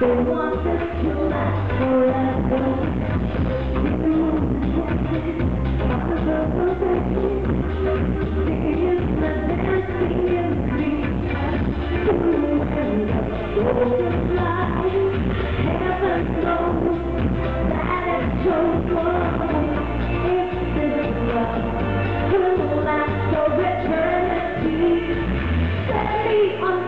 They want this to last forever. Stay on